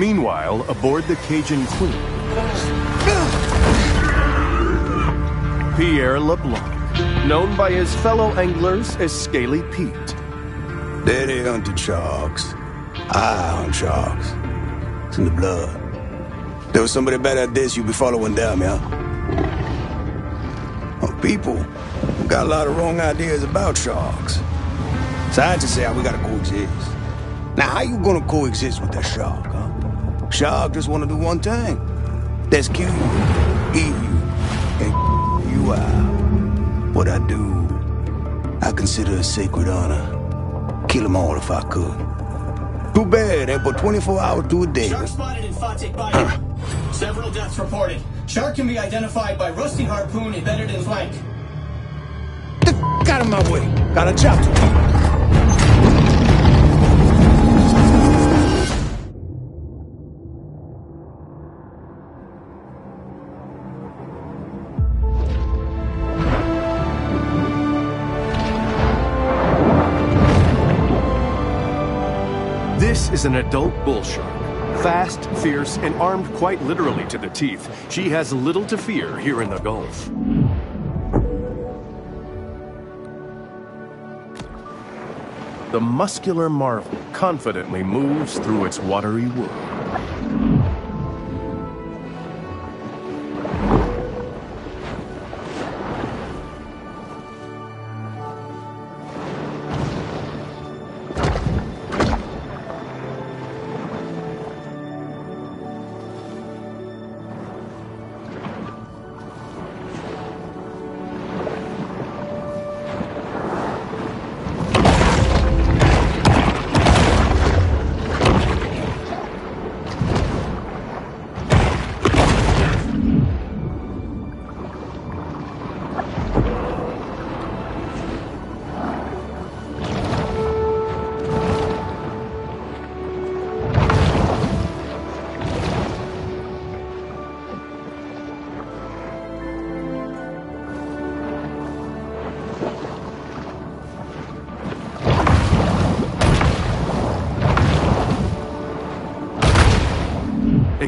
Meanwhile, aboard the Cajun Queen, Pierre LeBlanc, known by his fellow anglers as Scaly Pete. Daddy hunted sharks. I hunt sharks. It's in the blood. There was somebody better at this, you'd be following them, yeah? Well, people got a lot of wrong ideas about sharks. Scientists say we gotta coexist. Now, how you gonna coexist with that shark, huh? Shark just wanna do one thing. That's kill you, eat you, and you out. What I do, I consider a sacred honor. Kill them all if I could. Too bad eh, they put 24 hours to a day. Shark spotted in Fawtick Bayou. Several deaths reported. Shark can be identified by rusty harpoon embedded in flank. Get out of my way. Got a job is an adult bull shark. Fast, fierce, and armed quite literally to the teeth, she has little to fear here in the Gulf. The muscular marvel confidently moves through its watery world.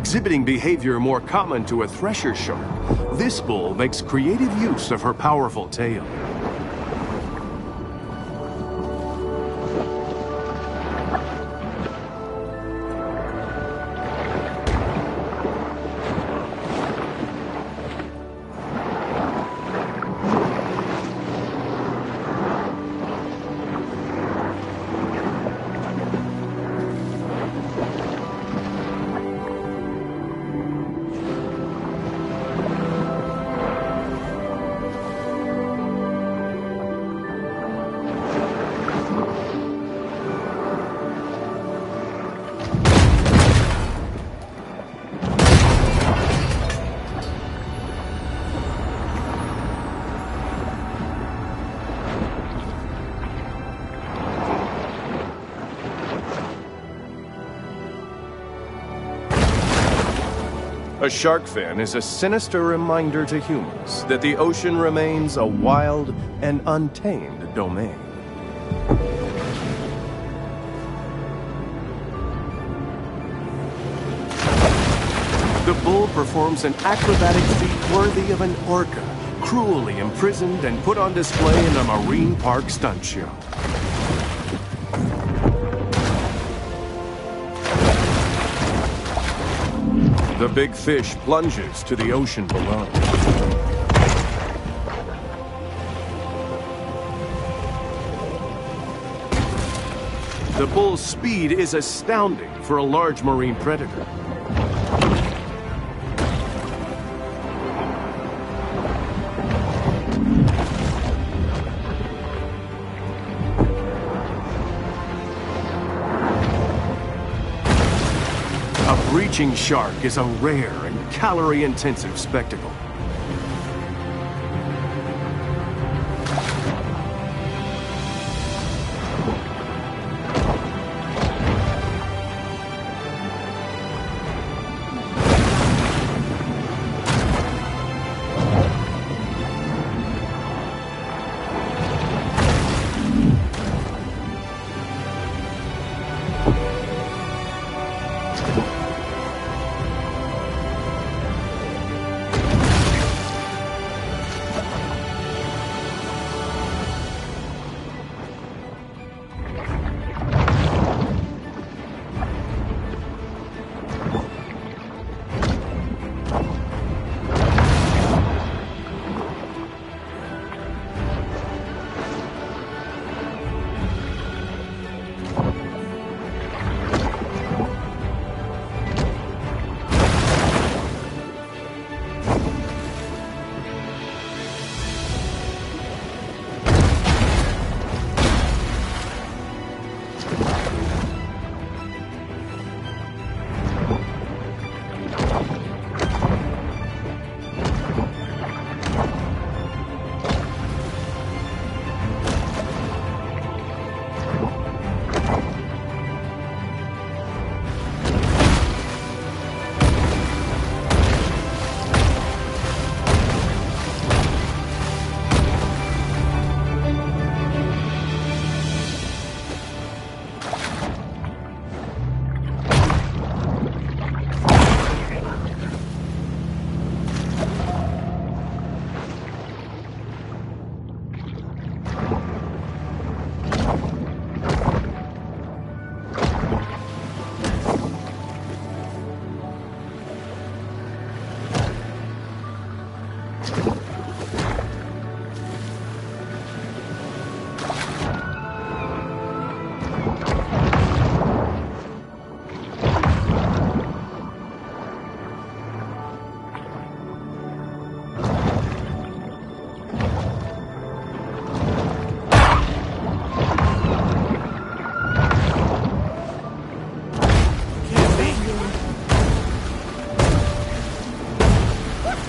Exhibiting behavior more common to a thresher shark, this bull makes creative use of her powerful tail. A shark fin is a sinister reminder to humans that the ocean remains a wild and untamed domain. The bull performs an acrobatic feat worthy of an orca, cruelly imprisoned and put on display in a marine park stunt show. Big fish plunges to the ocean below. The bull's speed is astounding for a large marine predator. Breaching shark is a rare and calorie-intensive spectacle.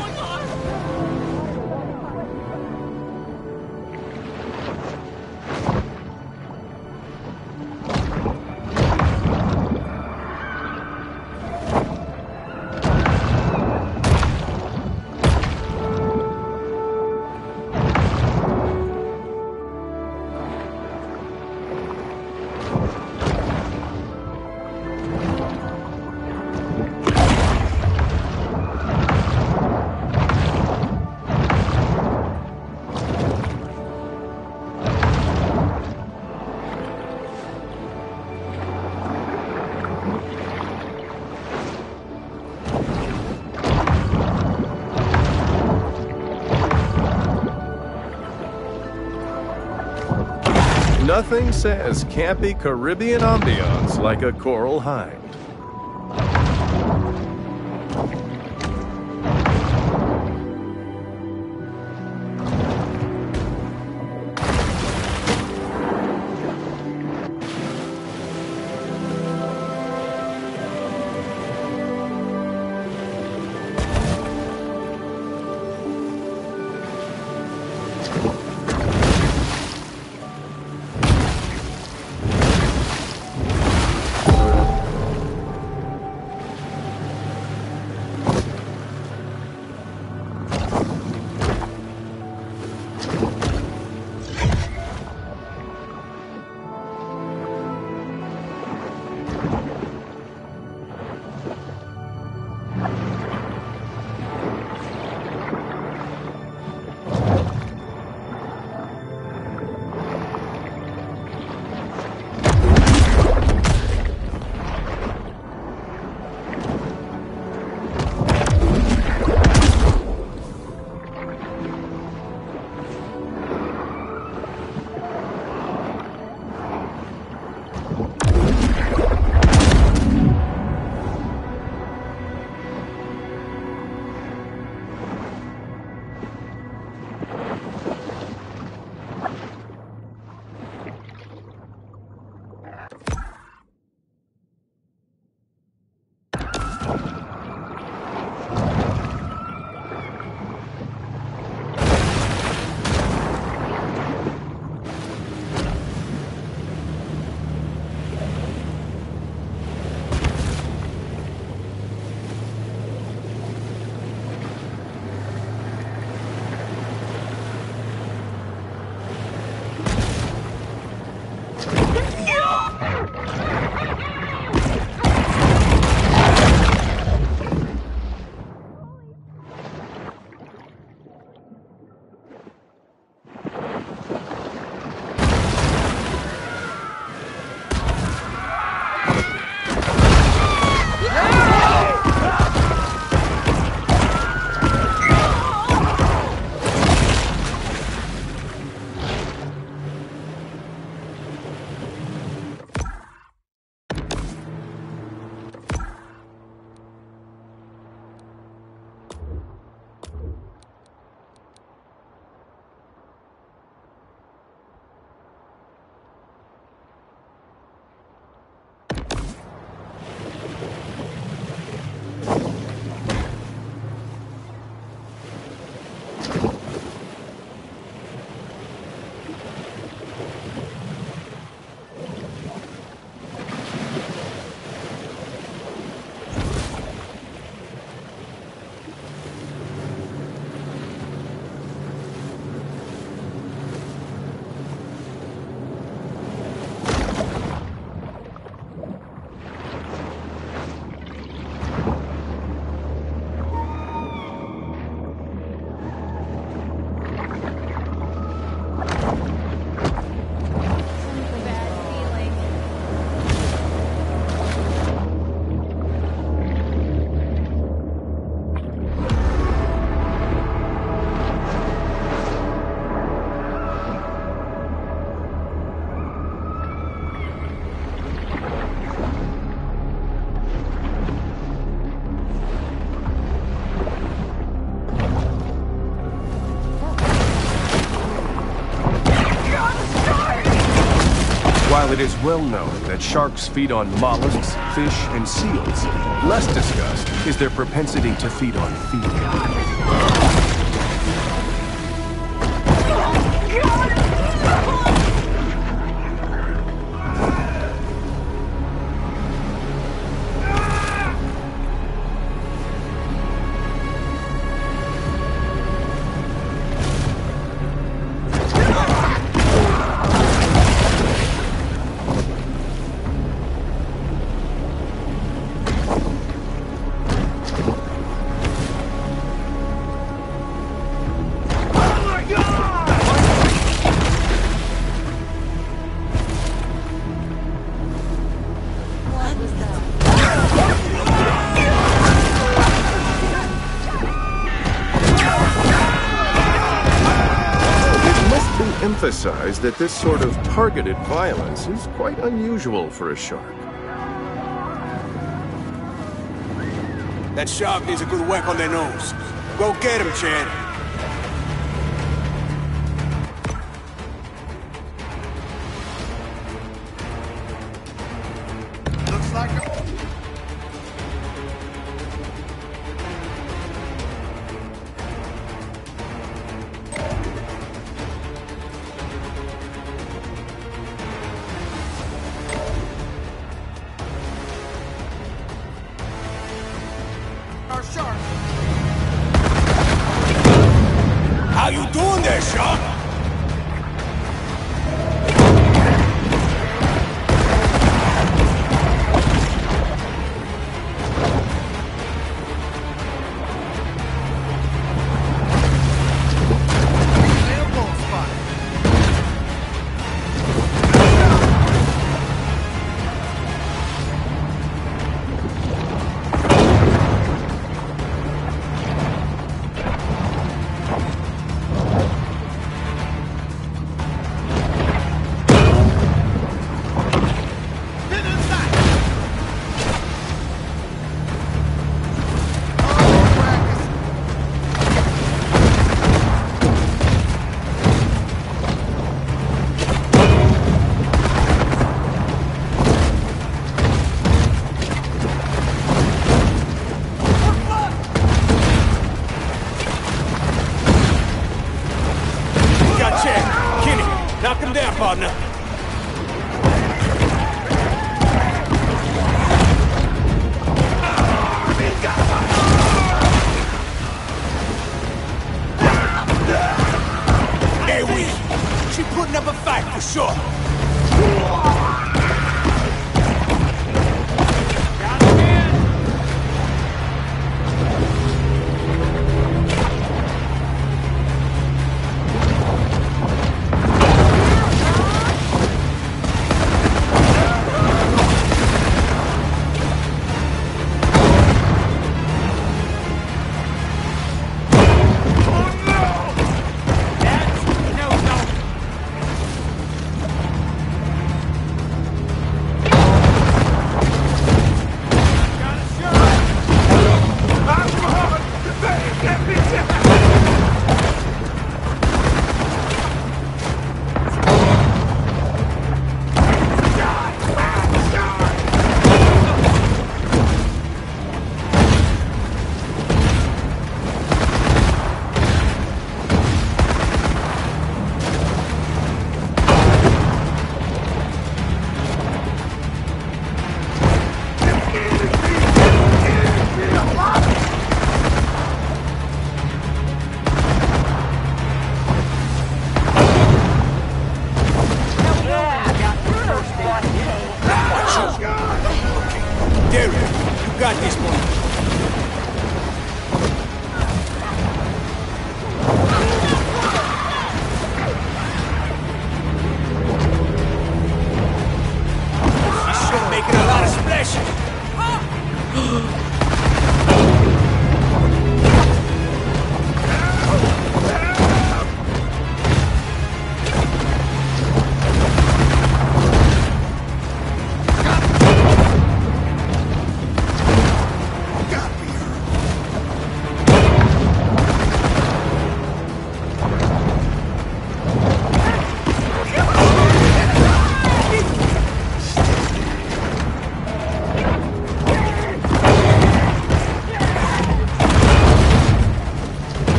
我要 Nothing says campy Caribbean ambiance like a coral hind. It is well known that sharks feed on mollusks, fish, and seals, less discussed is their propensity to feed on female. Emphasize that this sort of targeted violence is quite unusual for a shark. That shark needs a good whack on their nose. Go get him, Chad.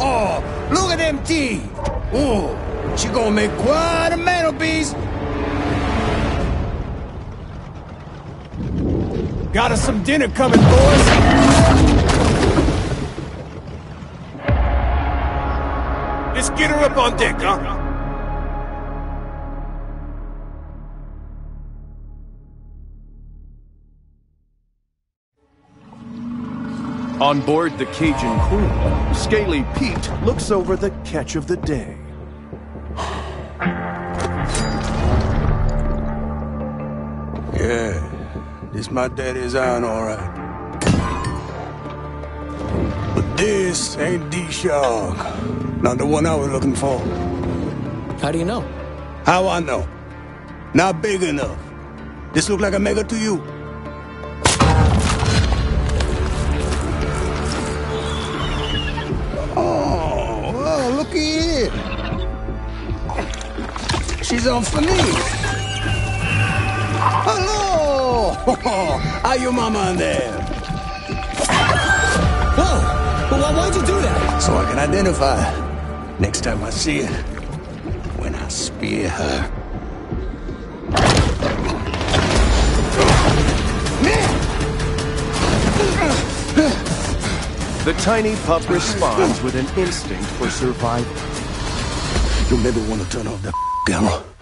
Oh, look at them teeth. Oh, she gonna make quite a mantelpiece. Got us some dinner coming, boys. Let's get her up on deck, huh? On board the Cajun Queen, Scaly Pete looks over the catch of the day. Yeah, this my daddy's iron, all right. But this ain't the shark. Not the one I was looking for. How do you know? How I know? Not big enough. This look like a mega to you? She's on for me. Hello! How your mama in there? Whoa! Well, why'd you do that? So I can identify her next time I see her. When I spear her. The tiny pup responds with an instinct for survival. You'll never want to turn off やろう。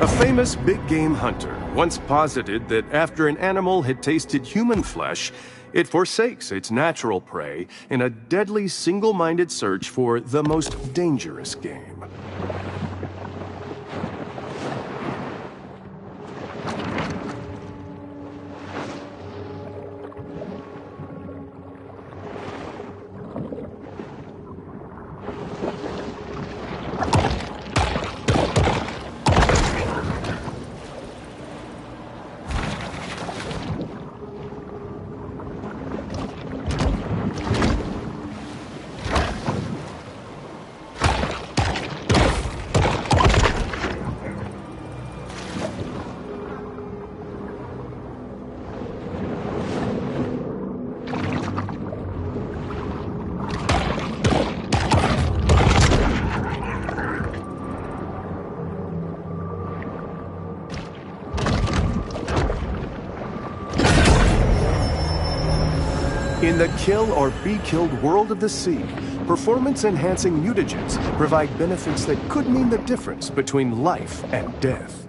A famous big game hunter once posited that after an animal had tasted human flesh, it forsakes its natural prey in a deadly single minded search for the most dangerous game. Or be killed world of the sea, performance enhancing mutagens provide benefits that could mean the difference between life and death.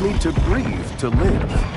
Need to breathe to live.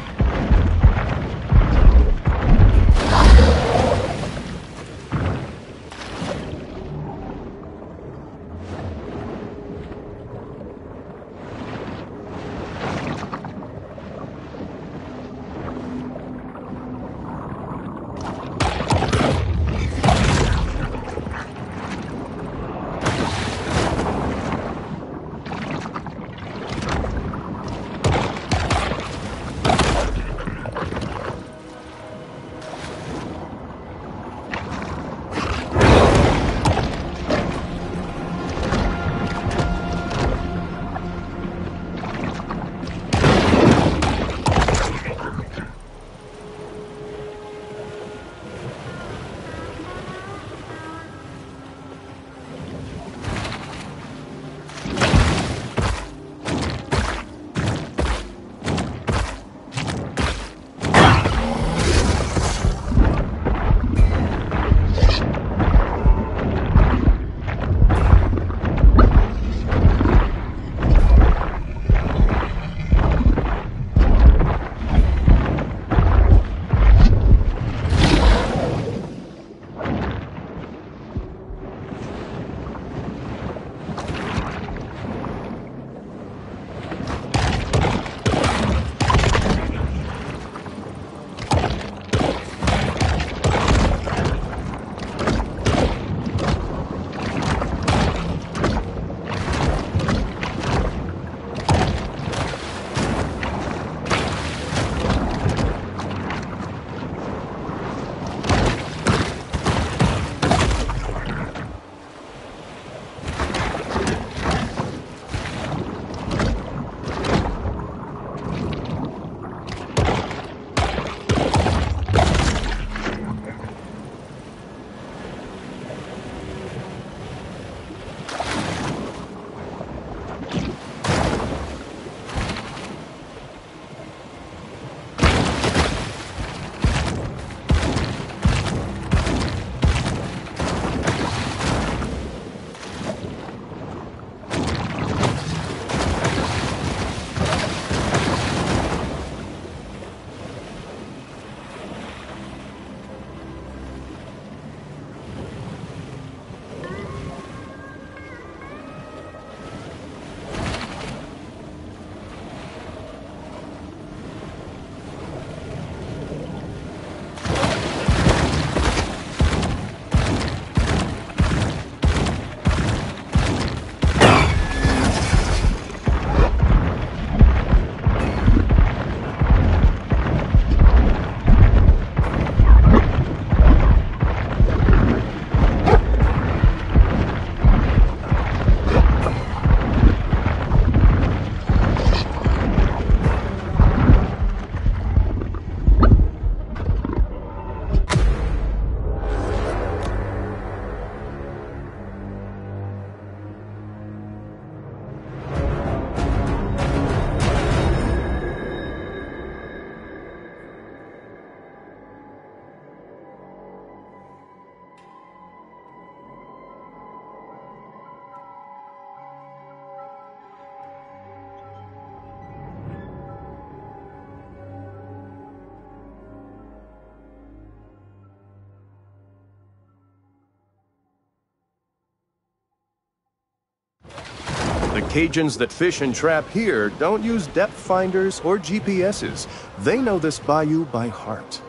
Cajuns that fish and trap here don't use depth finders or GPSs. They know this bayou by heart.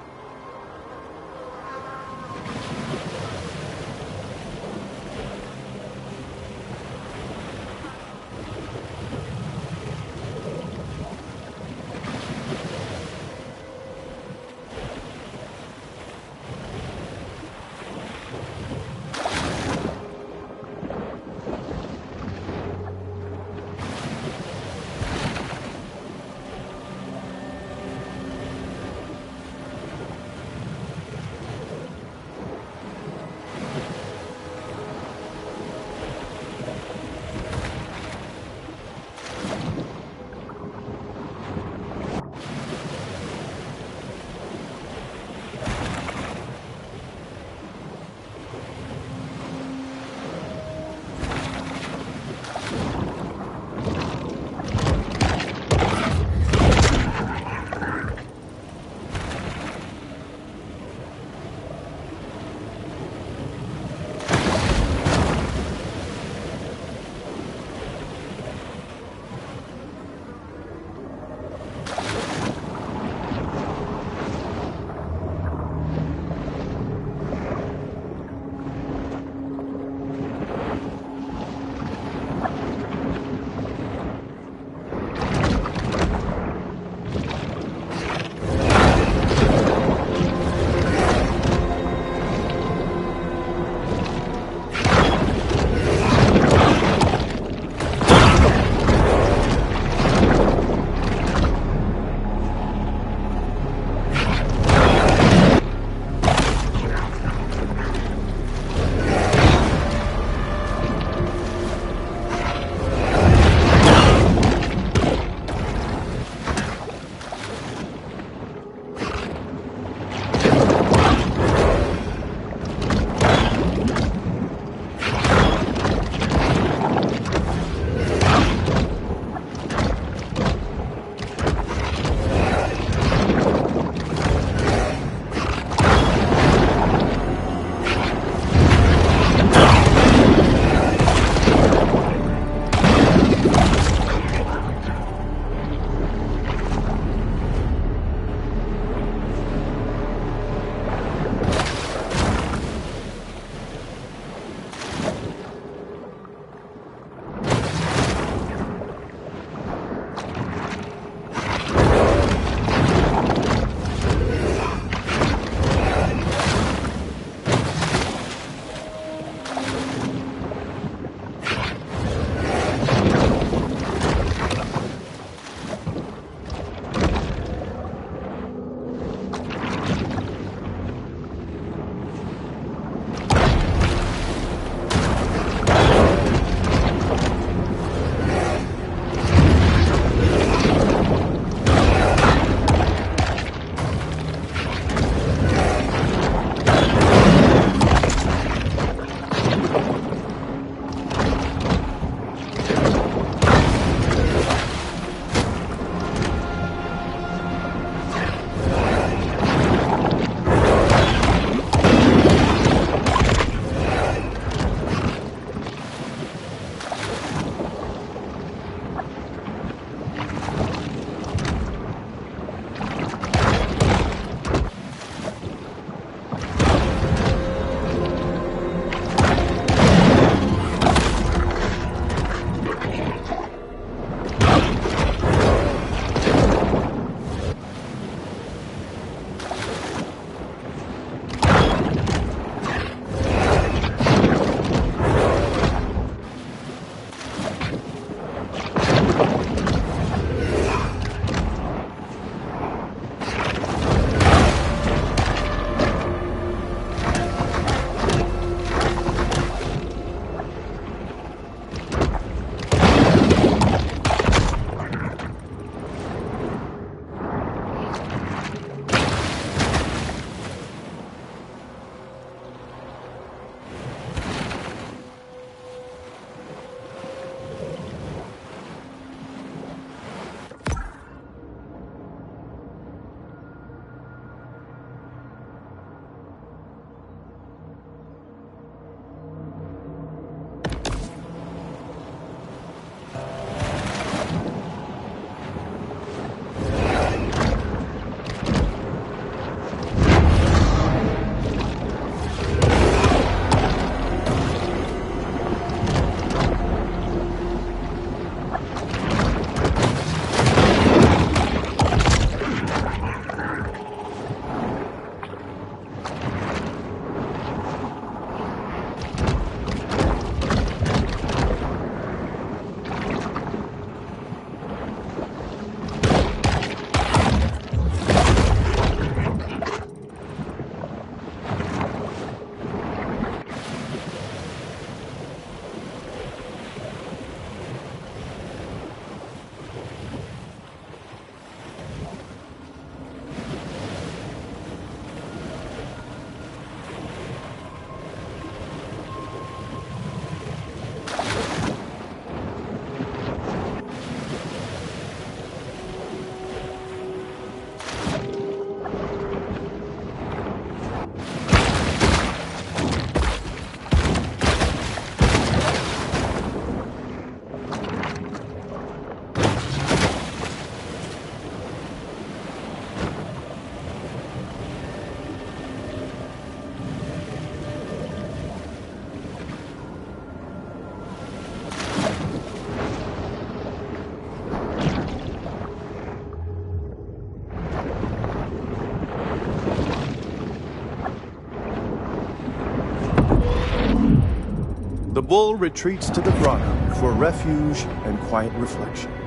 Bull retreats to the grotto for refuge and quiet reflection.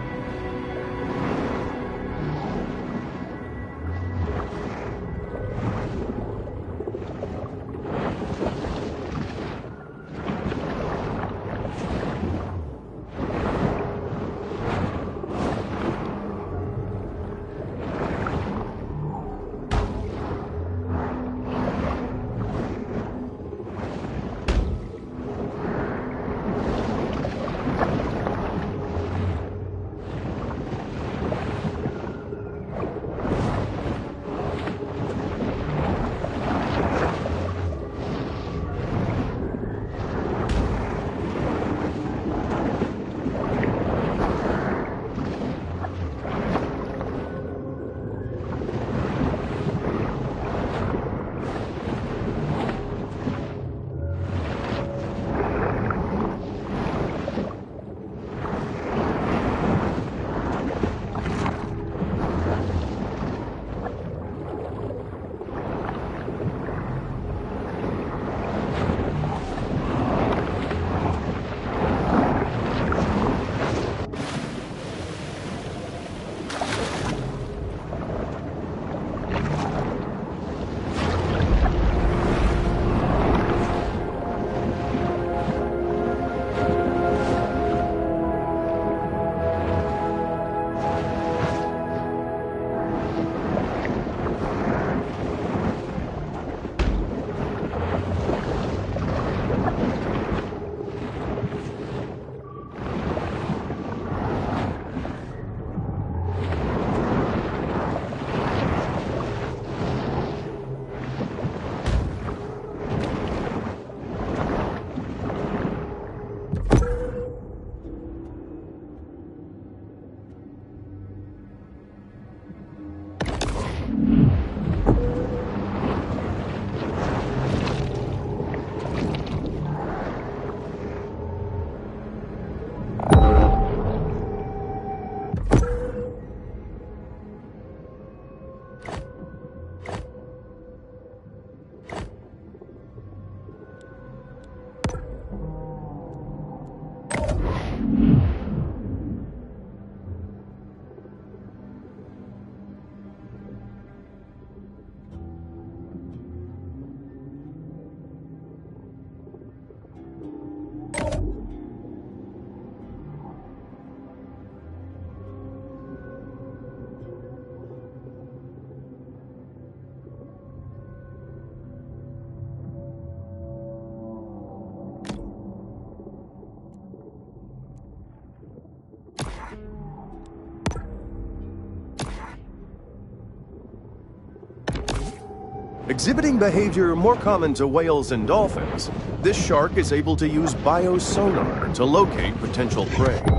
Exhibiting behavior more common to whales and dolphins, this shark is able to use biosonar to locate potential prey.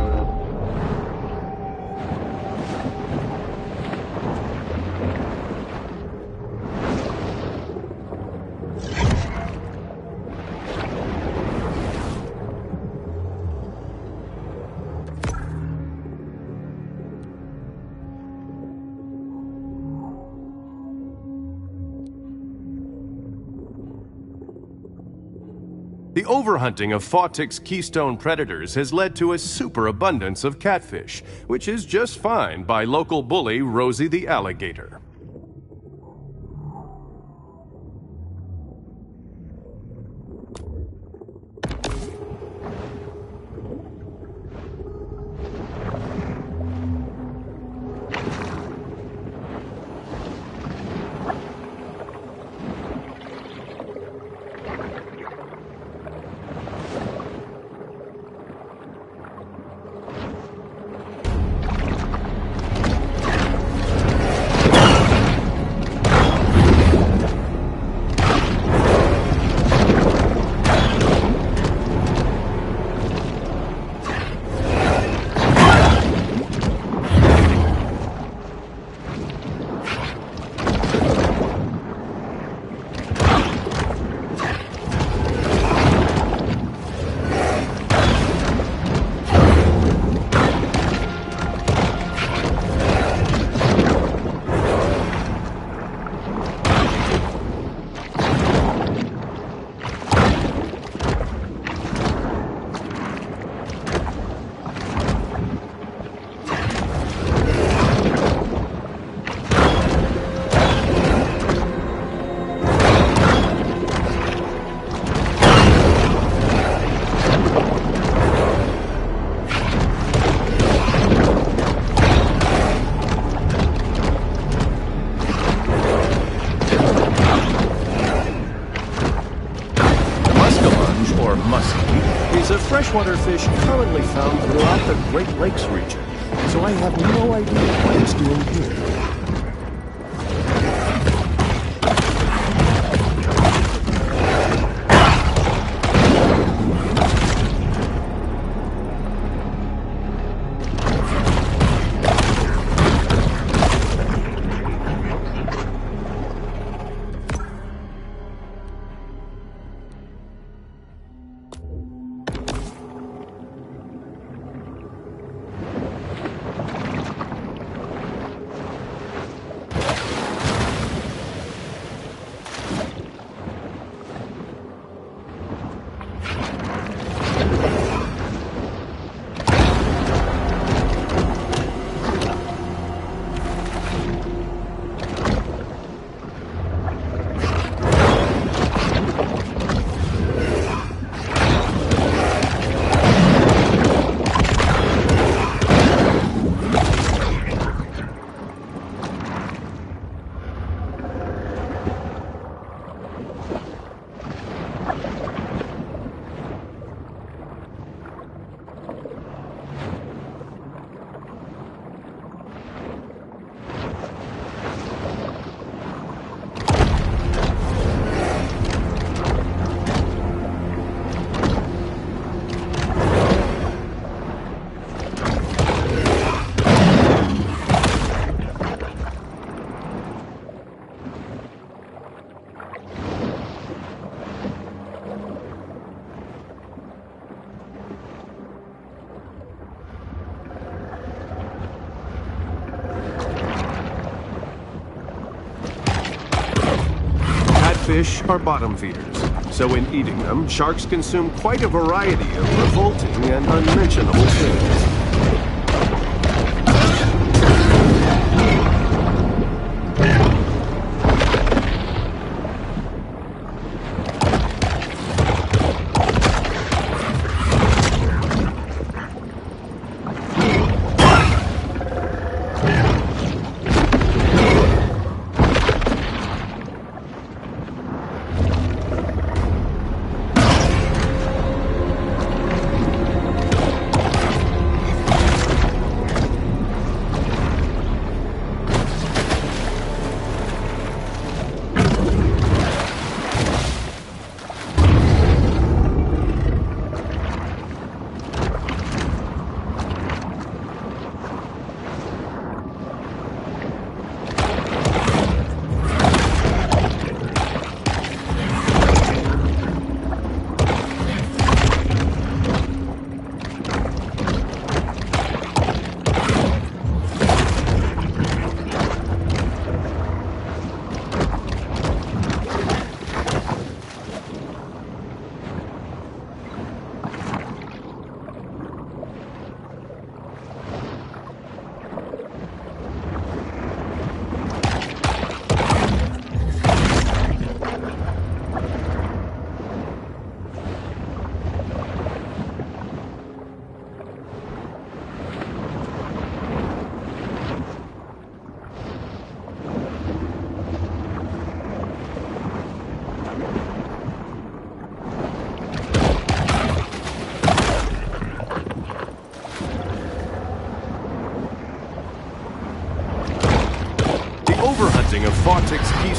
Overhunting of Fawtick's keystone predators has led to a superabundance of catfish, which is just fine by local bully Rosie the alligator. Found throughout the Great Lakes region. Are bottom feeders, so in eating them, sharks consume quite a variety of revolting and unmentionable things.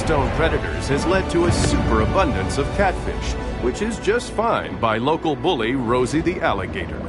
Predators has led to a superabundance of catfish, which is just fine by local bully Rosie the alligator.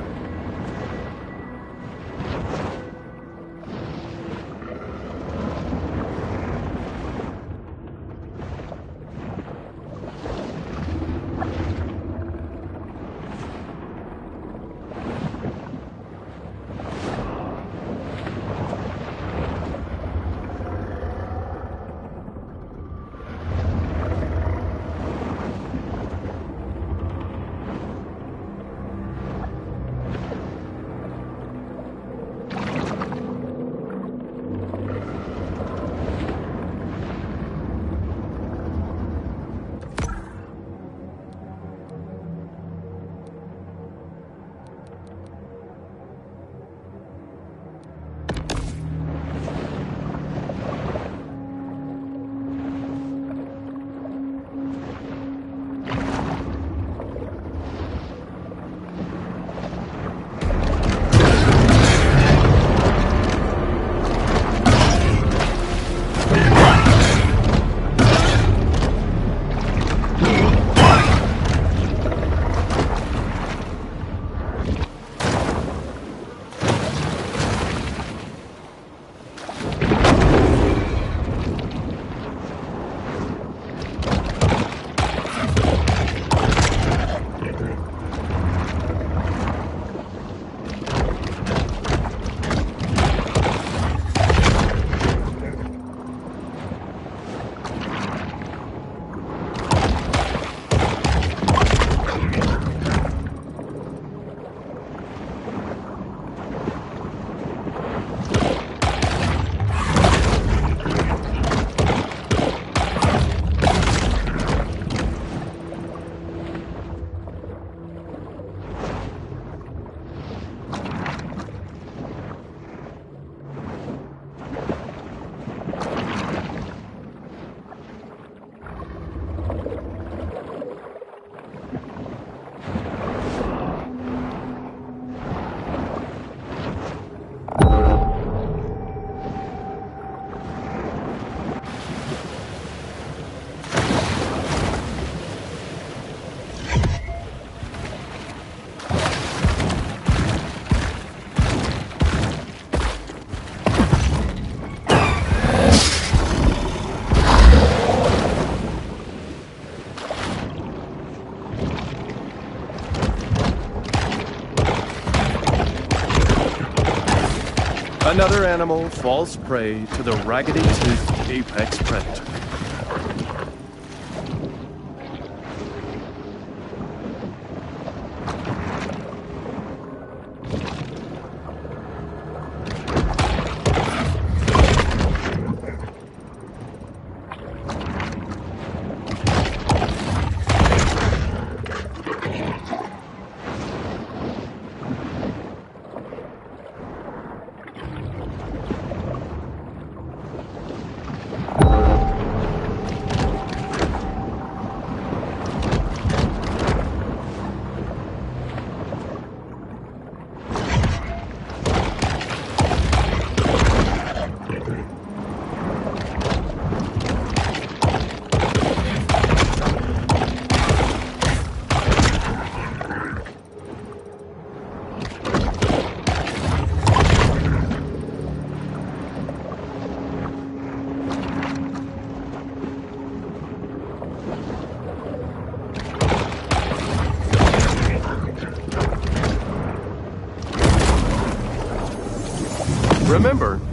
Another animal falls prey to the raggedy-toothed apex predator.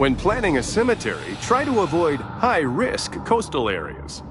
When planning a cemetery, try to avoid high-risk coastal areas.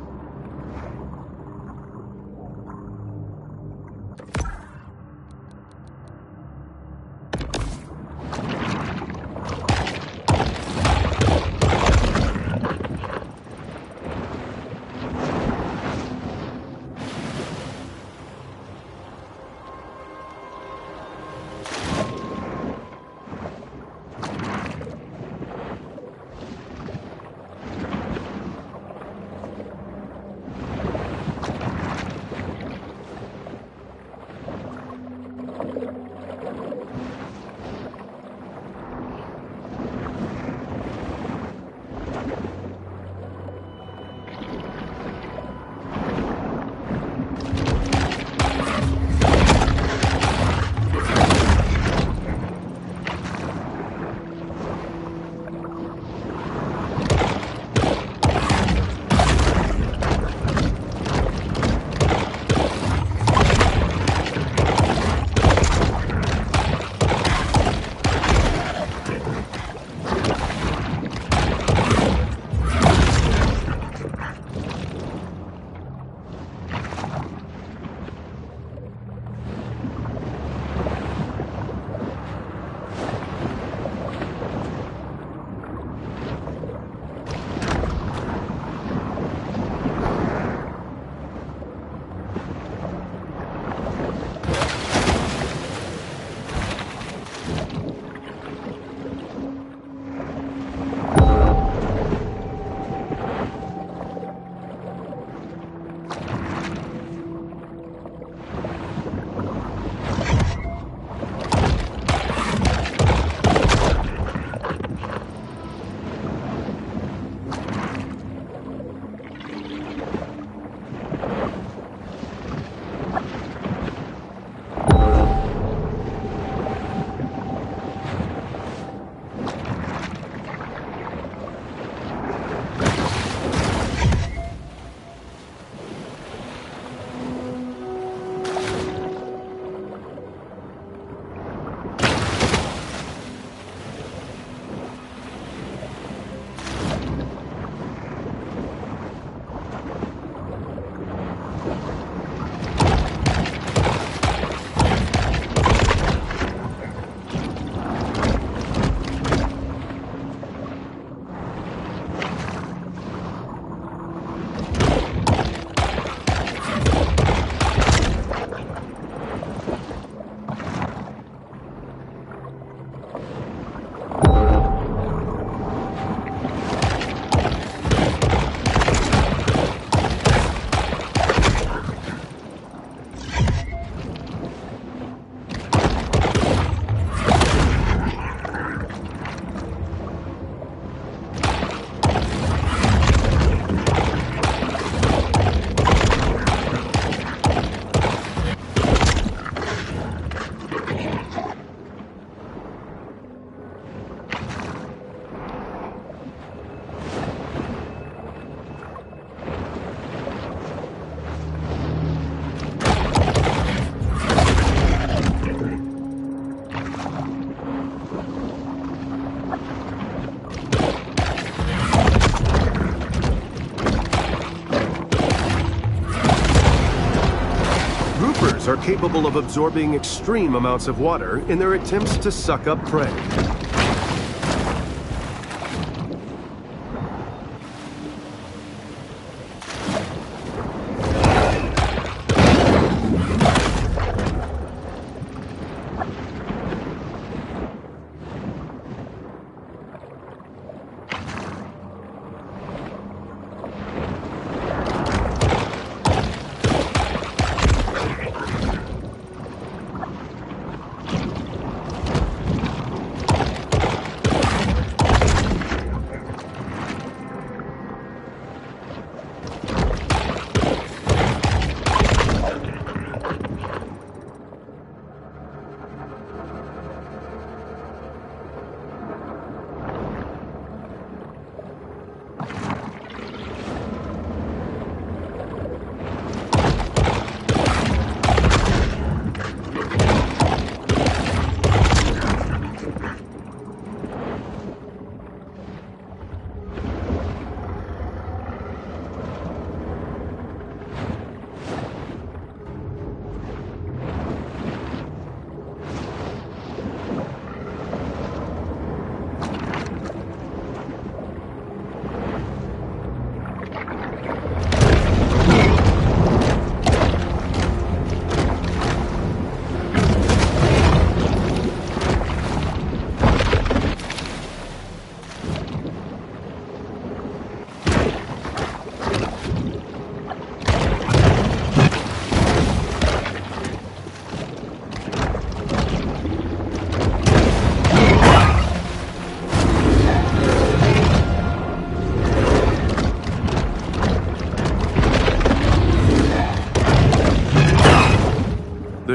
Capable of absorbing extreme amounts of water in their attempts to suck up prey.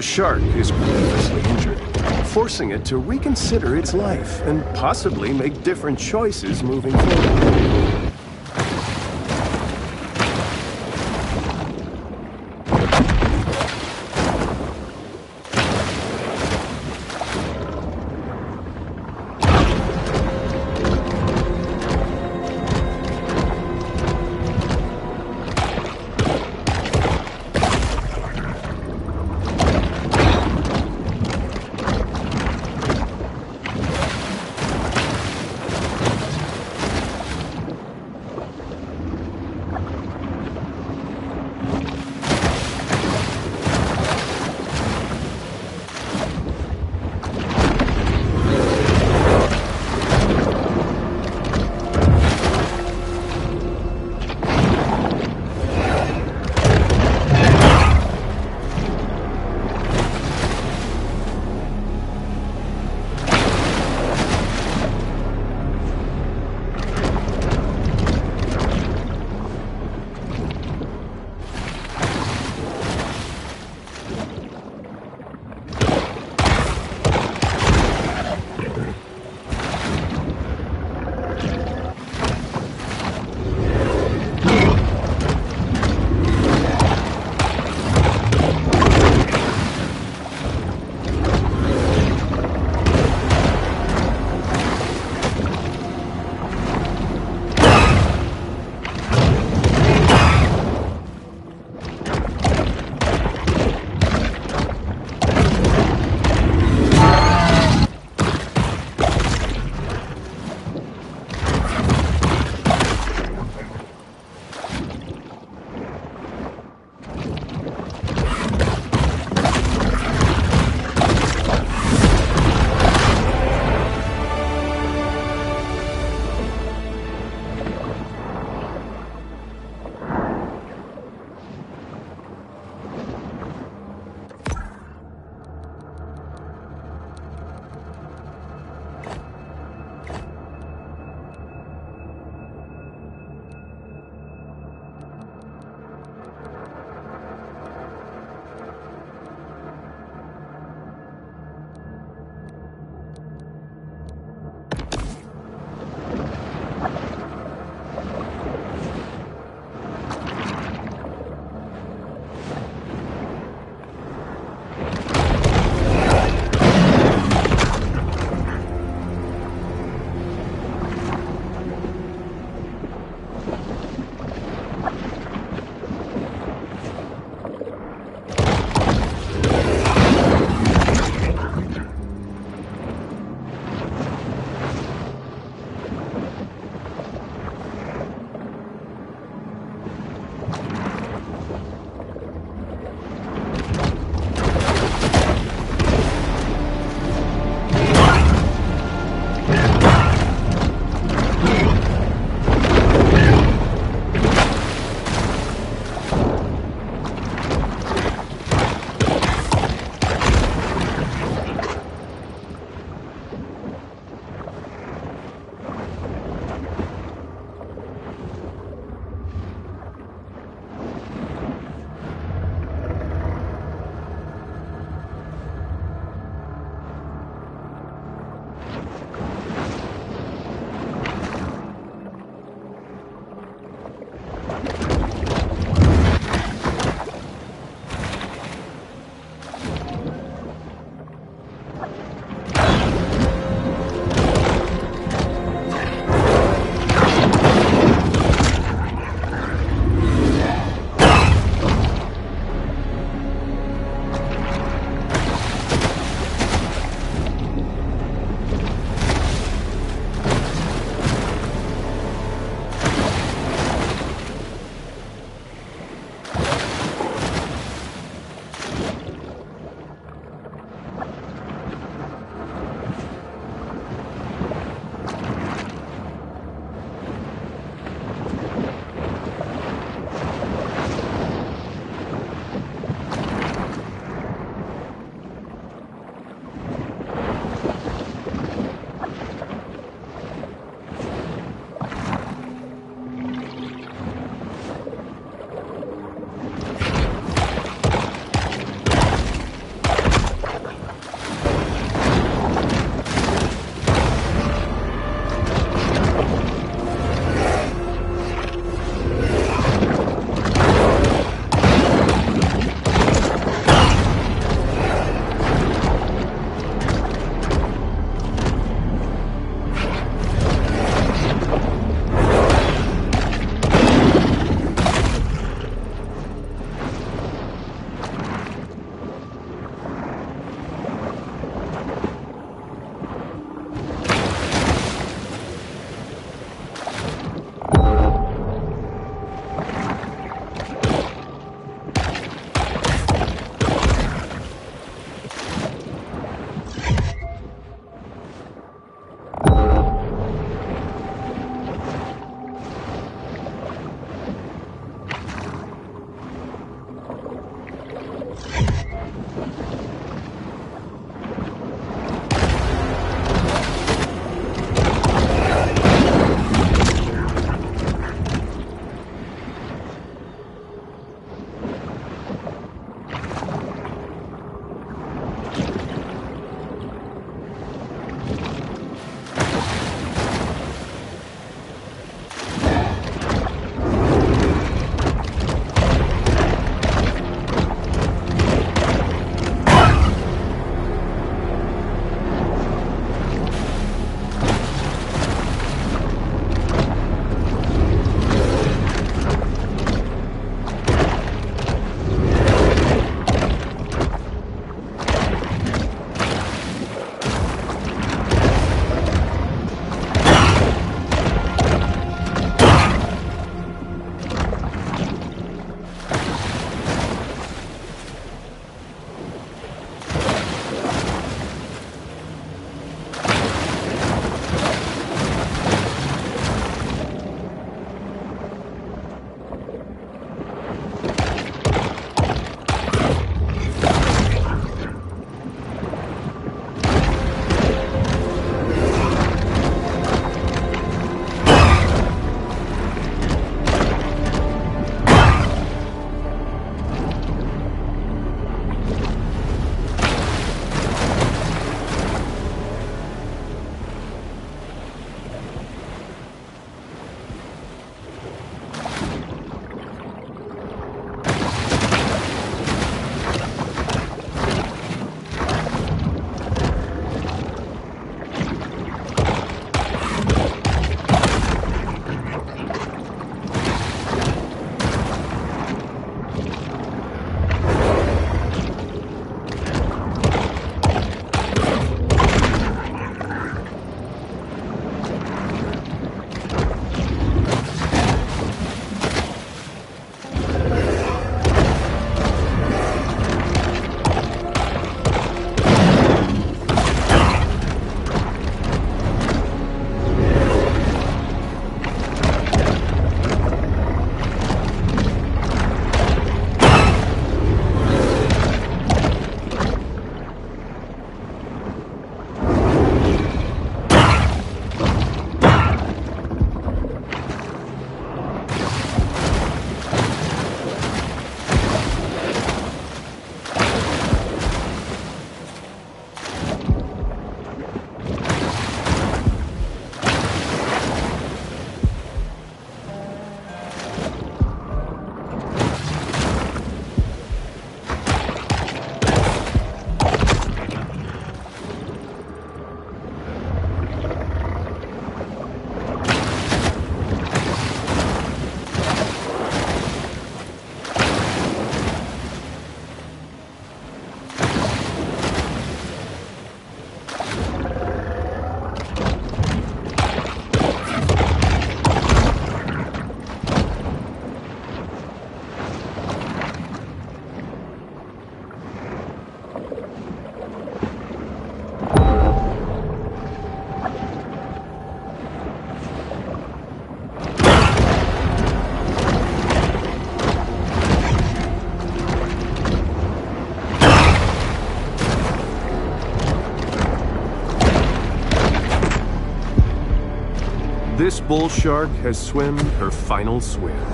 The shark is grievously injured, forcing it to reconsider its life and possibly make different choices moving forward. This bull shark has swum her final swim.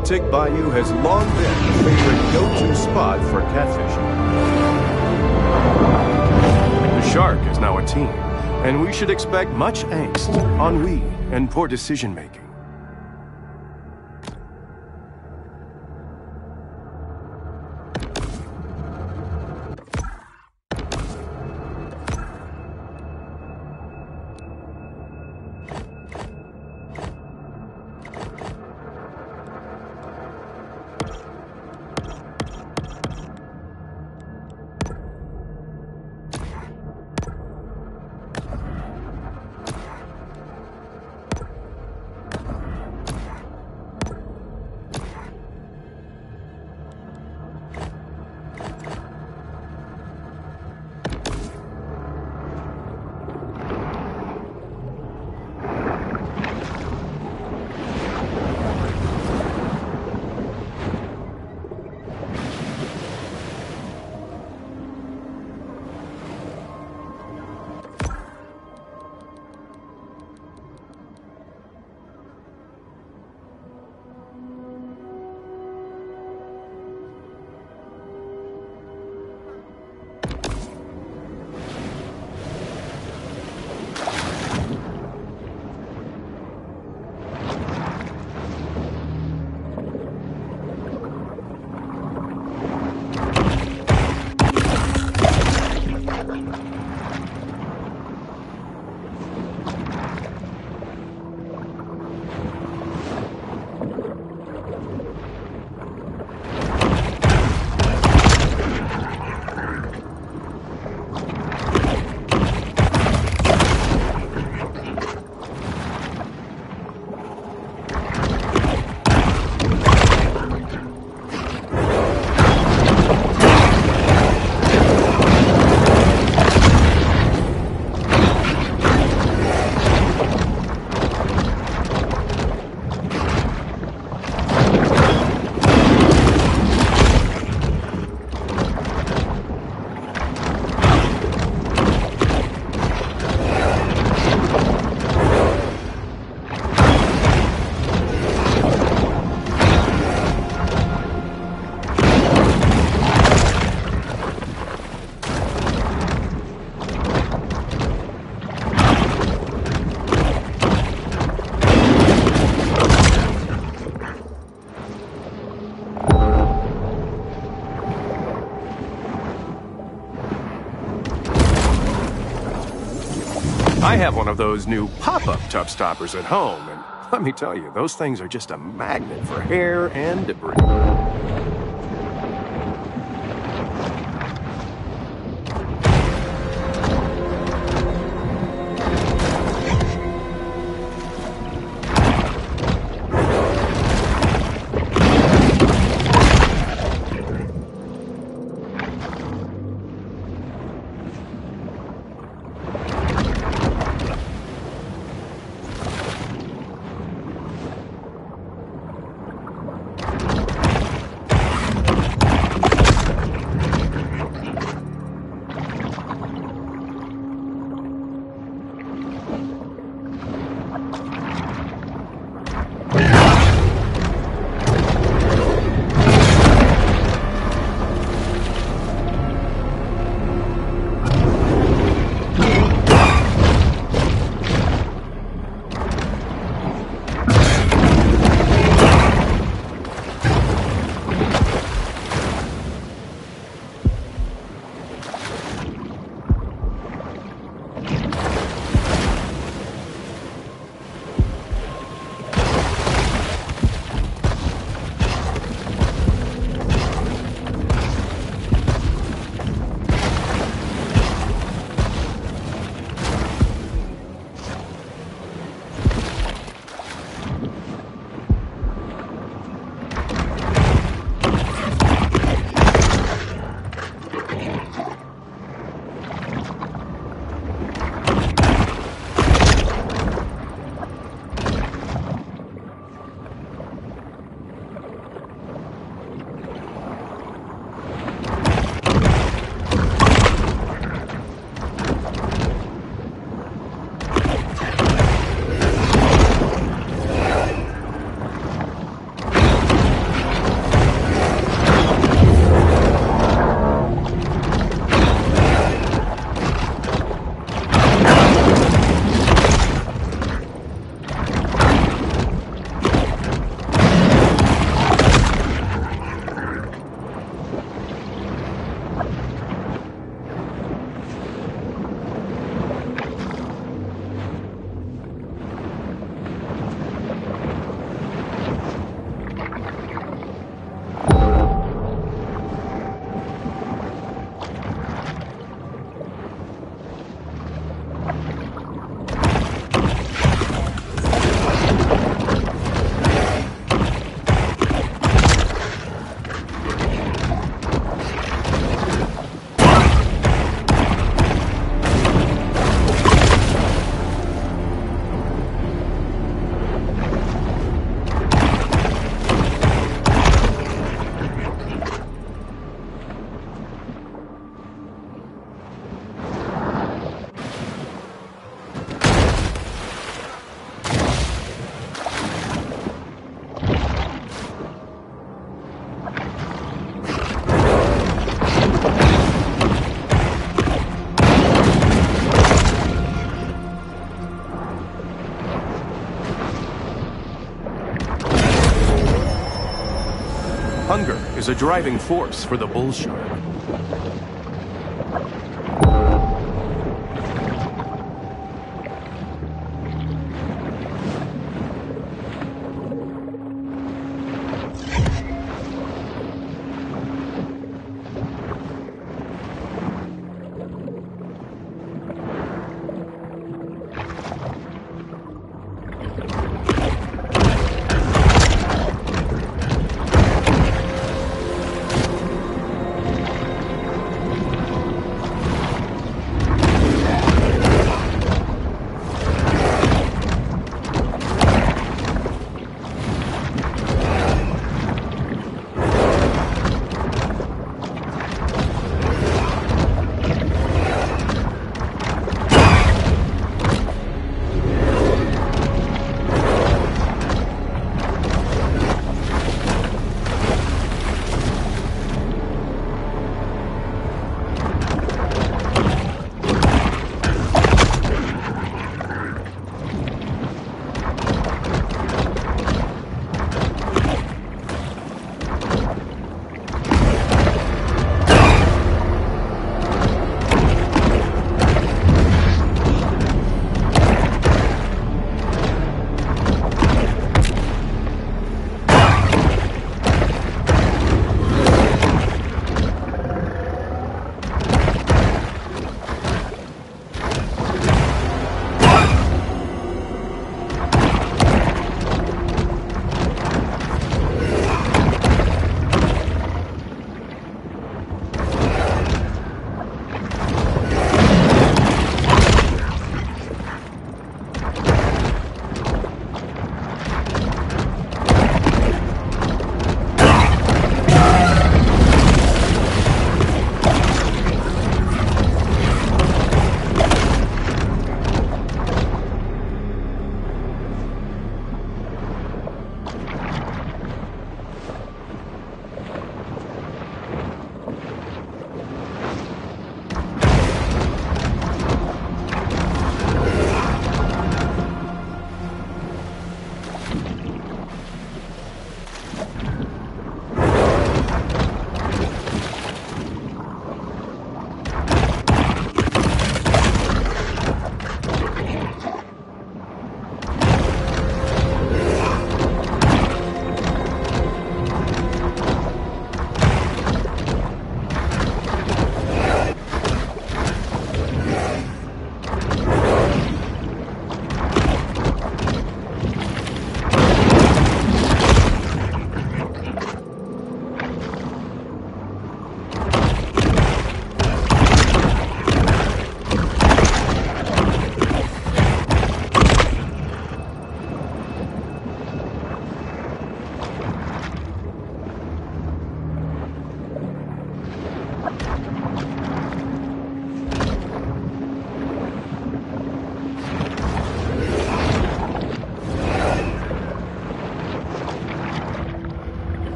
Fawtick Bayou has long been the favorite go-to spot for catfishing. The shark is now a team, and we should expect much angst, ennui, and poor decision-making. Have one of those new pop-up tub stoppers at home, and let me tell you, those things are just a magnet for hair and debris. Is a driving force for the bull shark.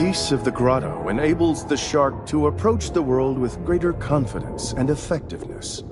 Peace of the grotto enables the shark to approach the world with greater confidence and effectiveness.